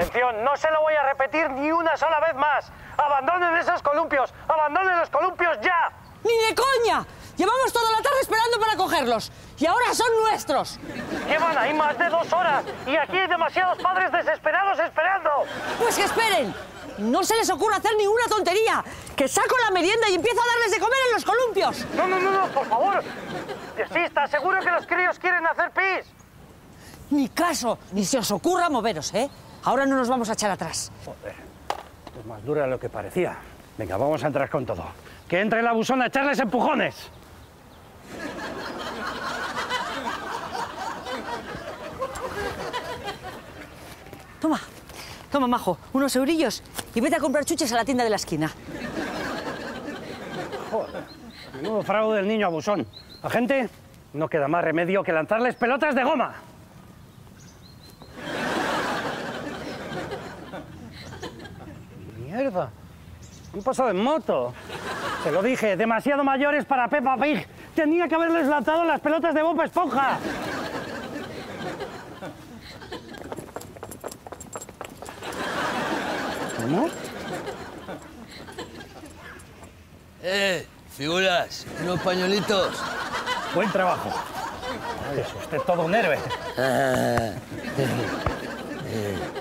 Atención, no se lo voy a repetir ni una sola vez más. Abandonen esos columpios, abandonen los columpios ya. ¡Ni de coña! Llevamos toda la tarde esperando para cogerlos. Y ahora son nuestros. Llevan ahí más de dos horas y aquí hay demasiados padres desesperados esperando. Pues que esperen. No se les ocurra hacer ninguna tontería. Que saco la merienda y empiezo a darles de comer en los columpios. No, no, no, no, por favor. Desista, seguro que los críos quieren hacer pis. Ni caso, ni se os ocurra moveros, ¿eh? Ahora no nos vamos a echar atrás. Joder, esto es más dura de lo que parecía. Venga, vamos a entrar con todo. Que entre la busona a echarles empujones. Toma, toma, majo, unos eurillos y vete a comprar chuches a la tienda de la esquina. Joder, menudo fraude del niño abusón. Agente, no queda más remedio que lanzarles pelotas de goma. Mierda, han pasado en moto. Se lo dije, demasiado mayores para Peppa Pig. Tenía que haberles lanzado las pelotas de Bob Esponja. ¿Cómo? Eh, figuras, unos pañuelitos. Buen trabajo. Es usted todo un héroe. Ah, eh, eh.